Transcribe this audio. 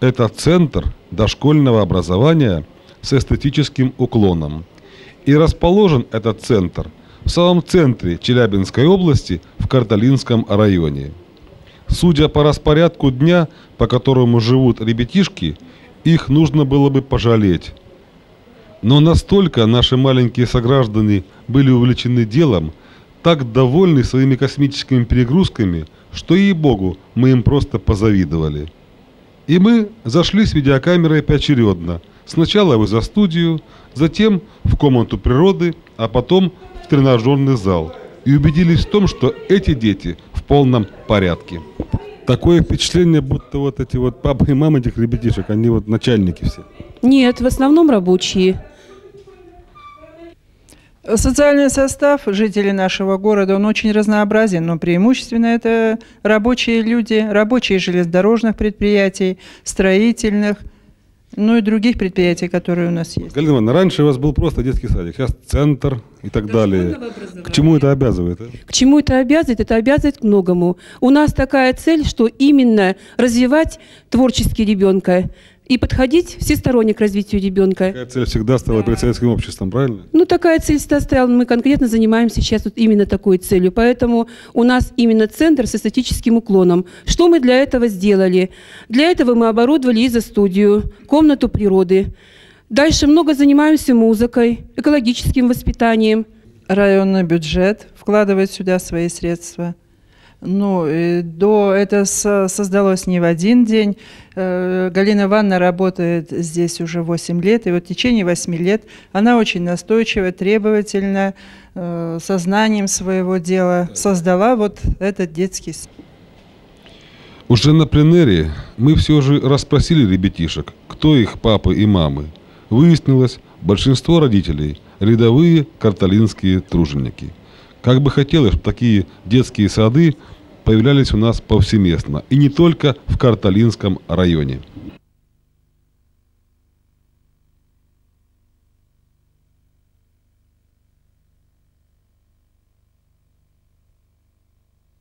Это центр дошкольного образования с эстетическим уклоном. И расположен этот центр в самом центре Челябинской области в Карталинском районе. Судя по распорядку дня, по которому живут ребятишки, их нужно было бы пожалеть. Но настолько наши маленькие сограждане были увлечены делом, так довольны своими космическими перегрузками, что, ей-богу, мы им просто позавидовали. И мы зашли с видеокамерой поочередно. Сначала в за студию, затем в комнату природы, а потом в тренажерный зал. И убедились в том, что эти дети в полном порядке. Такое впечатление, будто вот эти вот папы и мамы этих ребятишек, они вот начальники все. Нет, в основном рабочие. Социальный состав жителей нашего города, он очень разнообразен, но преимущественно это рабочие люди, рабочие железнодорожных предприятий, строительных, ну и других предприятий, которые у нас есть. Галина Ивановна, раньше у вас был просто детский садик, сейчас центр и так далее. К чему это обязывает? А? К чему это обязывает? Это обязывает к многому. У нас такая цель, что именно развивать творчески ребенка, и подходить всесторонне к развитию ребенка. Такая цель всегда стала перед советским обществом, правильно? Ну, такая цель всегда стояла. Мы конкретно занимаемся сейчас вот именно такой целью. Поэтому у нас именно центр с эстетическим уклоном. Что мы для этого сделали? Для этого мы оборудовали изо-студию, комнату природы. Дальше много занимаемся музыкой, экологическим воспитанием. Районный бюджет вкладывает сюда свои средства – ну, до это создалось не в один день. Э, Галина Ивановна работает здесь уже 8 лет, и вот в течение 8 лет она очень настойчиво, требовательно, э, сознанием своего дела создала вот этот детский Уже на пленэре мы все же расспросили ребятишек, кто их папы и мамы. Выяснилось, большинство родителей – рядовые карталинские труженики – как бы хотелось, чтобы такие детские сады появлялись у нас повсеместно, и не только в Карталинском районе.